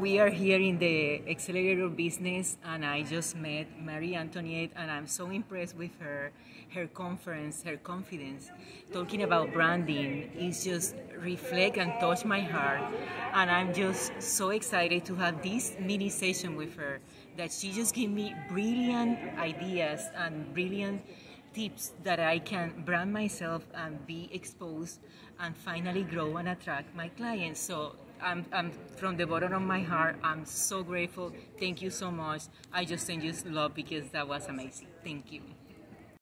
we are here in the Xcelerator business, and I just met Marie Antonette, and I'm so impressed with her, her conference, her confidence. Talking about branding is just reflect and touch my heart, and I'm just so excited to have this mini session with her. That she just gave me brilliant ideas and brilliant tips that I can brand myself and be exposed and finally grow and attract my clients. So I'm, I'm from the bottom of my heart. I'm so grateful. Thank you so much. I just send you love because that was amazing. Thank you.